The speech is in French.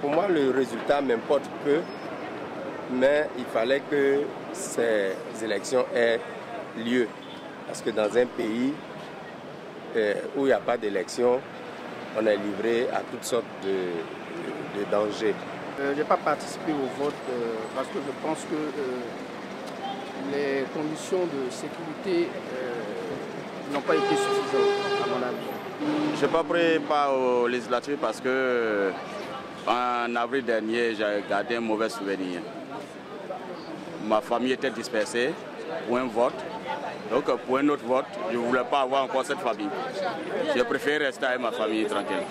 Pour moi, le résultat m'importe peu, mais il fallait que ces élections aient lieu. Parce que dans un pays euh, où il n'y a pas d'élection, on est livré à toutes sortes de, dangers. Euh, je n'ai pas participé au vote euh, parce que je pense que les conditions de sécurité n'ont pas été suffisantes. Je n'ai pas pris part aux législatives parce que en avril dernier, j'ai gardé un mauvais souvenir. Ma famille était dispersée pour un vote. Donc pour un autre vote, je ne voulais pas avoir encore cette famille. Je préfère rester avec ma famille tranquille.